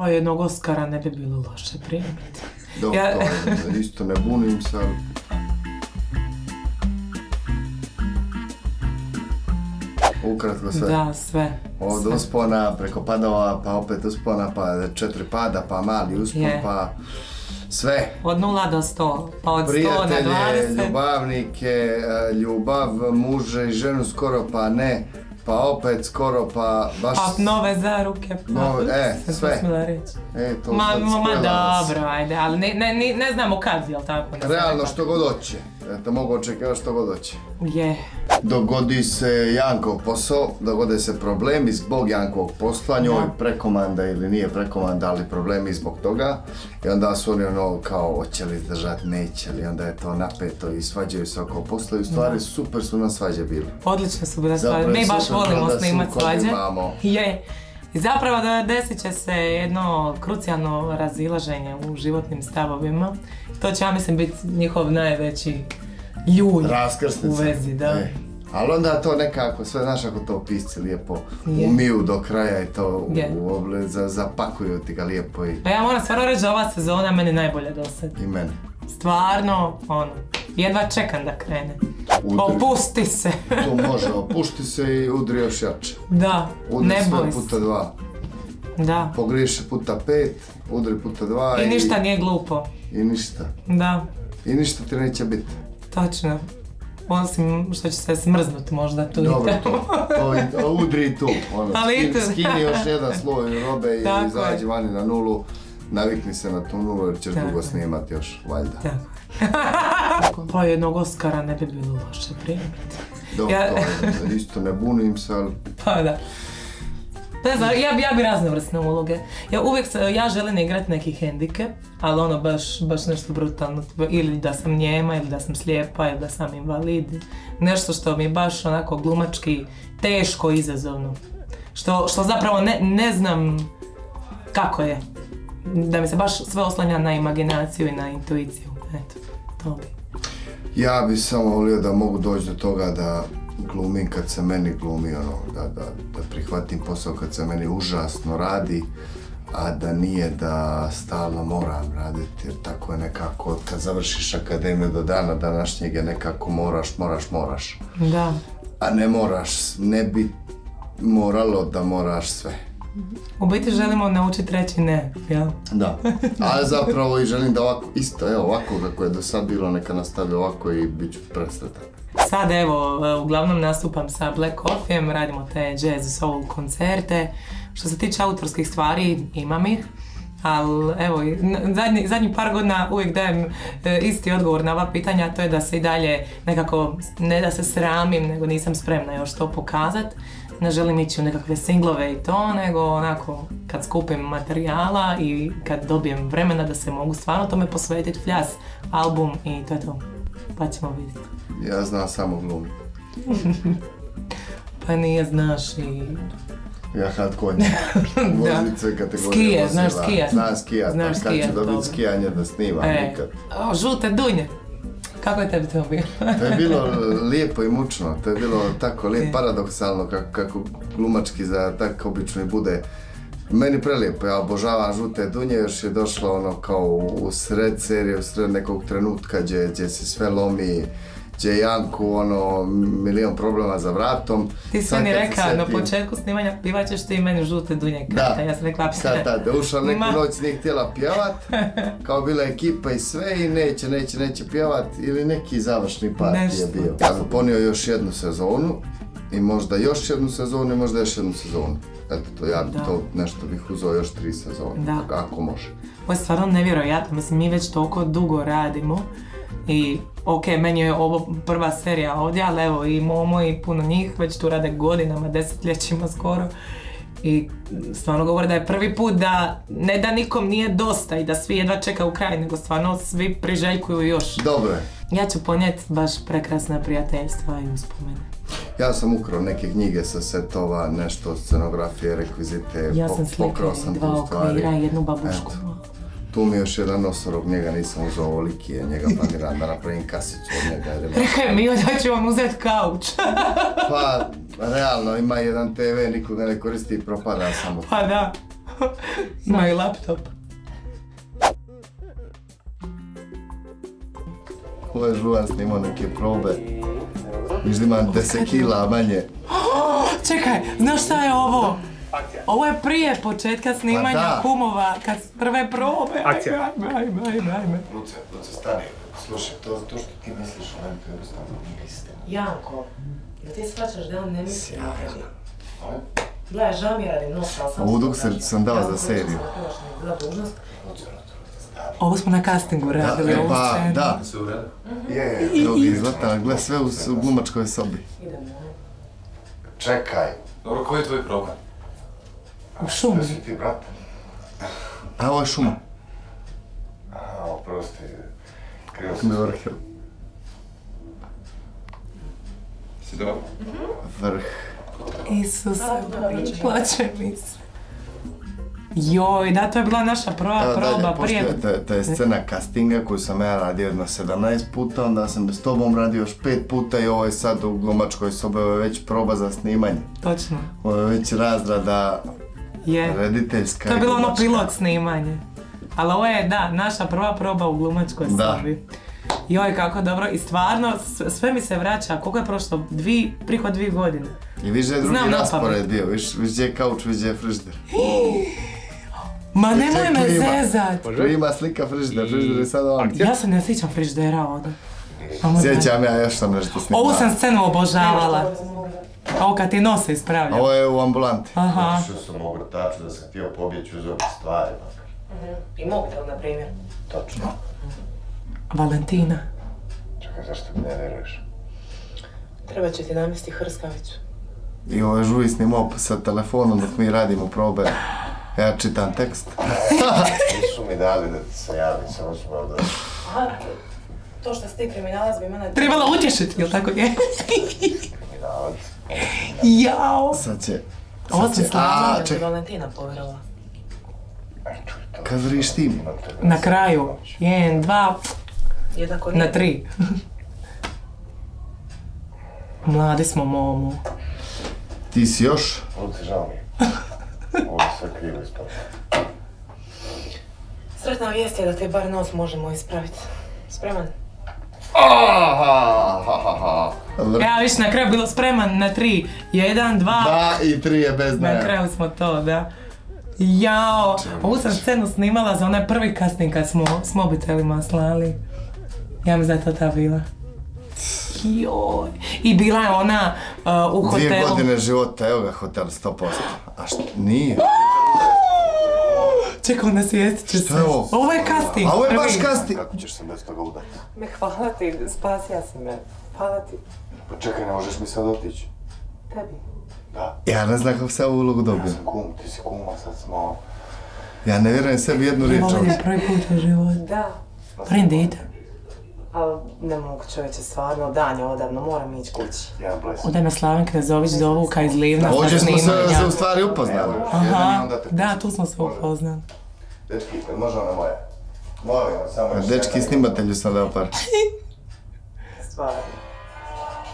Pa jednog Oskara ne bi bilo loše primiti. Dok Ja- to isto ne bunim se. Ukratko sve. Da, sve. Od sve. uspona, preko padova, pa opet uspona, pa četiri pada, pa mali uspon, Je. pa sve. Od 0 do 100, pa od 100 na Prijatelje, 20. ljubavnike, e, ljubav, muže i ženu skoro pa ne, pa opet skoro pa baš... Pa nove zaruke, pa... Nove, e, sve. reći. E, to Ma, ma, ma dobro, ajde, ali ne, ne, ne, ne znamo kad, jel tako? Realno što god hoće. Eto, mogu očekivati što god hoće. Je. Dogodi se Jankov posao, dogode se problemi zbog Jankovog posla, njoj Da. prekomanda ili nije prekomanda, ali problemi zbog toga. I onda su oni ono kao, hoće li izdržati, neće li, onda je to napeto i svađaju se oko posla i u stvari super su na svađe bili. Odlične su bile je Mi baš volimo da snimat sukob svađe. imamo. Je. I zapravo desit će se jedno krucijalno razilaženje u životnim stavovima. To će, ja mislim, biti njihov najveći ljulj u vezi, da. E, Ali onda to nekako, sve znaš ako to pisci lijepo Je. umiju do kraja i to Je. u oble, za, zapakuju ti ga lijepo i, Pa ja moram stvarno reći da ova sezona meni najbolje do sad. i mene. Stvarno, ono, jedva čekam da krene. Udri. Opusti se. To može, opušti se i udri još jače. da, Udri ne boj puta se. dva. Da. Pogriješi puta pet, udri puta dva I ništa nije glupo. I ništa. Da, I ništa ti neće biti. točno. Osim što će se smrznut možda tu i Dobro tamo. to. to i- udri tu. Ono, Ali i skin- tu. skini još jedan sloj robe i Tako izađi vani na nulu. Navikni se na tu nulu jer ćeš Tako dugo je. snimat još, valjda. Tako. pa jednog Oscara ne bi bilo loše primiti. Dok Ja- to isto ne bunim se, ali Pa da. Ne znam, ja bi, ja bi raznovrsne uloge. Ja uvijek se, ja želim igrati neki hendikep, ali ono baš, baš nešto brutalno. Ili da sam njema, ili da sam slijepa, ili da sam invalid. Nešto što mi je baš onako glumački teško izazovno. Što, što zapravo ne, ne znam kako je. Da mi se baš sve oslanja na imaginaciju i na intuiciju. Eto, to bi. Ja bi samo volio da mogu doći do toga da glumim kad se meni glumi, ono, da, da, da prihvatim posao kad se meni užasno radi, a da nije da stalno moram raditi, jer tako je nekako, kad završiš akademiju do dana današnjeg je nekako moraš, moraš, moraš. Da. A ne moraš, ne bi moralo da moraš sve. U biti želimo naučiti reći ne, jel? Da. A zapravo i želim da ovako, isto, evo, ovako kako je do sad bilo, neka nastavi ovako i bit ću presretan. Sad evo, uglavnom nastupam sa Black Coffee'em, radimo te jazz soul koncerte. Što se tiče autorskih stvari, imam ih. Ali evo, zadnji, zadnji par godina uvijek dajem e, isti odgovor na ova pitanja, to je da se i dalje nekako, ne da se sramim, nego nisam spremna još to pokazat. Ne želim ići u nekakve singlove i to, nego onako kad skupim materijala i kad dobijem vremena da se mogu stvarno tome posvetiti, fljas, album i to je to. Pa ćemo vidjeti. Ja znam samo glumiti. Pa nije, znaš i... Ja had konja. Vozit sve kategorije Skije, znaš skijat. Znam skijat, Znaš a kad skijat, ću dobiti skijanje da snimam E, nikad. o, žute dunje. Kako je tebi to bilo? To je bilo lijepo i mučno, to je bilo tako lijep, paradoksalno kako, kako glumački za tako obično i bude. Meni prelijepo, ja obožavam žute dunje, još je došlo ono kao u, u sred serije, u sred nekog trenutka gdje, gdje se sve lomi, gdje je Janku ono milion problema za vratom. Ti si mi rekao na početku snimanja pivat ćeš ti meni žute dunje kata. Ja sam rekla, Kad tad, da ušla neku Ma. noć nije htjela pjevat, kao bila ekipa i sve i neće, neće, neće pjevat ili neki završni part je bio. Ja sam ponio još jednu sezonu i možda još jednu sezonu i možda još jednu sezonu. Eto to, ja bi Da. to nešto bih uzeo još tri sezone, Da. ako može. Ovo je stvarno nevjerojatno, mislim mi već toliko dugo radimo i ok, meni je ovo prva serija ovdje, ali evo i Momo i puno njih već tu rade godinama, desetljećima skoro. I stvarno govore da je prvi put da, ne da nikom nije dosta i da svi jedva čekaju kraj, nego stvarno svi priželjkuju još. Dobro je. Ja ću ponijeti baš prekrasna prijateljstva i uspomene. Ja sam ukrao neke knjige sa setova, nešto scenografije, rekvizite, Ja sam pokrao sam dva tu stvari. okvira i jednu babušku. Eto. Tu mi je još jedan nosorog, njega nisam uzeo ovoliki je, njega planiram da napravim kasicu od njega. je Mio da će vam uzeti kauč. Pa, realno, ima jedan TV, niko ga ne koristi i propada samo. pa da. Ima i laptop. Ovo je žuvan snimao neke probe. Viš da imam 10 kila manje. Čekaj, znaš šta je ovo? Ovo je prije početka snimanja Pa da. kumova, kad prve probe. Akcija. Ajme, ajme, ajme, ajme. Luce, Luce, stani. Slušaj, to, to što ti misliš o meni, to jednostavno nije istina. Janko, da ti shvaćaš da on ne misli na tebi. Ajde. Gledaj, žao mi je radi nosa, ali sam... Duksericu kažem. sam dao za seriju. bila dužnost. Ovo smo na castingu radili, ovu pa, scenu. da. Je, je, drugi Zlatana, gle sve u glumačkoj sobi. Idemo. Čekaj. Dobro, koji je tvoj problem? U šumi. si ti, brat? A, ovo je šuma. A, oprosti. Krivo sam. Vrh. Si dobro? Vrh. Isuse, plaće mi se. Joj, da, to je bila naša prva Evo proba dalje, prije... pošto je, to, to je scena castinga koju sam ja radio jedno 17 puta, onda sam s tobom radio još 5 puta i ovo je sad u glumačkoj sobi, ovo je već proba za snimanje. Točno, Ovo je već razrada je. rediteljska To je bilo ono pilot snimanje. Ali ovo je, da, naša prva proba u glumačkoj Da. sobi. Joj, kako dobro. I stvarno, sve mi se vraća. Koliko je prošlo? Dvi, priko dvije godine. I viš da je drugi Znam na raspored bio, viš, viš je kauč, viš je frižider. Ma nemoj me klima. zezat. Tu ima slika frižider, frižider je sad on. Ja se ne sjećam friždera ovdje. Samo Sjećam ja još sam nešto snimao. Ovu sam scenu obožavala. Ovo kad ti nose ispravlja. Ovo je u ambulanti. Aha. Što sam mogu tačno da sam htio pobjeći uz ove stvari. I mobitel, na primjer. Točno. Valentina. Čekaj, zašto mi ne vjeruješ? Treba će ti namesti hrskavicu. I ovo je žuvi snimao sa telefonom dok mi radimo probe. Ja čitam tekst. Nisu mi dali da ti se javim, samo su malo da... Aha, to što si ti kriminalac bi mene... Trebala utješiti, jel tako je? Jao. Sad će... Ovo sam će... slavila da Valentina povjerovala. kad vrištim. Na kraju, jedan, dva, Jednako na tri. Mladi smo, momu. Ti si još? Luci, žao mi. Ovo je sve krivo ispalo. Sretna vijest je da te bar nos možemo ispraviti. Spreman? Ja viš na kraju bilo spreman na tri. Jedan, dva, Da, i tri je bez na kraju smo to, da. Jao, ovu sam scenu snimala za onaj prvi casting kad smo s mobitelima slali. Ja da je to ta bila. Joj. I bila je ona uh, u hotelu. Dvije godine života, evo ga hotel 100%. A što, nije? Čekaj, onda svijestit će se. Ovo? Ovo je casting. A ovo je baš kasti. Kako ćeš se bez toga udati? Me hvala ti, spasija si me. Hvala ti. Pa čekaj, ne možeš mi sad otići. Tebi. Da, Ja ne znam kako se ovu ulogu dobio. ja sam kum, ti si kuma, sad smo... Ja ne vjerujem sebi jednu riječ Ovo ovdje. je prvi put u životu. Da. Prindite. Ali ne mogu čovječe, stvarno, dan je odavno, moram ići kući. Ode me Slaven Knezović dovuka iz Livna sa smo se, se u stvari upoznali. Aha, da, tu smo se upoznali. Dečki, može ona moja? Molim vas, samo još Dečki snimatelju sam dao par. Stvarno.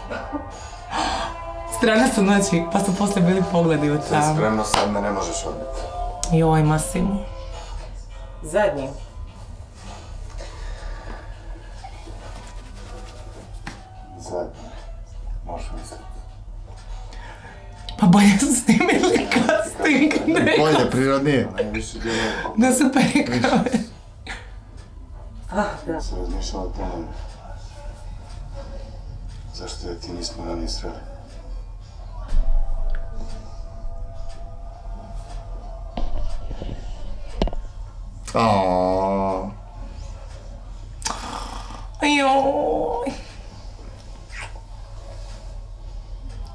Strane su noći, pa su poslije bili pogledi u tamo. Spremno sad me ne možeš odbiti. Joj, Masimo. Zadnji. Zadnji. Možeš misliti. Pa bolje su snimili casting nego Bolje, prirodnije. Na super kamere. Ah, da. se razmišljala o tome. Zašto ja ti nismo ranije sreli? Aaaa. Joj.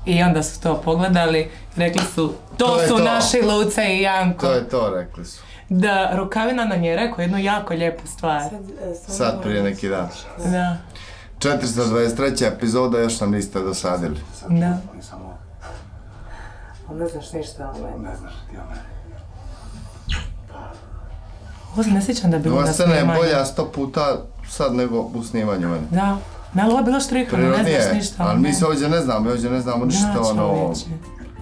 I onda su to pogledali, rekli su, to, To su to. naši Luce i Janko. To je to, rekli su. Da, Rukavina nam je rekao jednu jako lijepu stvar. Sad prije neki dan. Da, 423. epizoda još nam niste dosadili. da. Ne znaš ništa o meni. Ne znaš ti o meni. Ovo se ne sjećam da je bilo Ova na scena je snimanju. bolja sto puta sad nego u snimanju meni. Da, da, ali ovo je bilo štrihano, ne znaš ništa. ali mi se ovdje ne znamo, mi ovdje ne znamo ništa ono...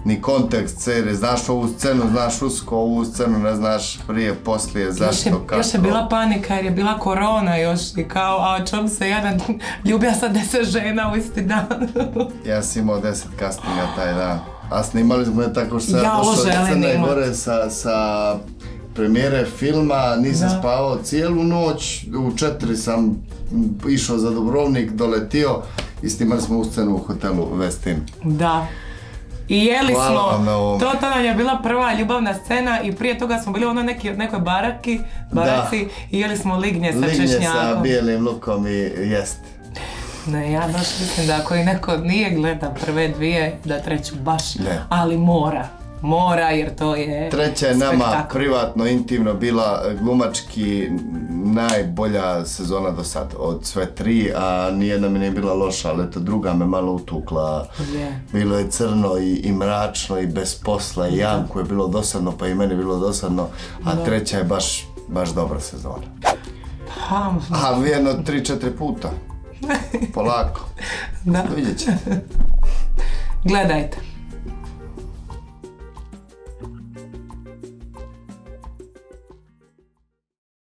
ni kontekst serije, znaš ovu scenu, znaš usko ovu scenu, ne znaš prije, poslije, Još zašto, je, kako. još je bila panika jer je bila korona još i kao, a čovjek se jedan ljubija sa deset žena u isti dan. Ja sam imao deset castinga taj dan. A snimali smo je tako što sam Ja došao iz želim Crne. Gore sa, sa premijere filma, nisam Da. spavao cijelu noć, u četiri sam išao za Dubrovnik, doletio i snimali smo u scenu u hotelu Westin. Da. I jeli Hvala smo, to, to nam je bila prva ljubavna scena i prije toga smo bili u onoj neki, nekoj baraki, baraci i jeli smo lignje sa Lignje sa češnjakom. bijelim lukom i jest. Ne, ja baš mislim da ako i neko nije gleda prve dvije, da treću baš, Ne. ali mora. Mora jer to je Treća je nama spektakl. privatno, intimno bila e, glumački najbolja sezona do sad, od sve tri, a nijedna mi nije bila loša, ali eto druga me malo utukla. Bilo je crno i, i mračno i bez posla i Janku je bilo dosadno, pa i meni je bilo dosadno, a treća je baš, baš dobra sezona. Pa, A vjerno tri, četiri puta. Polako. da. Vidjet ćete. Gledajte.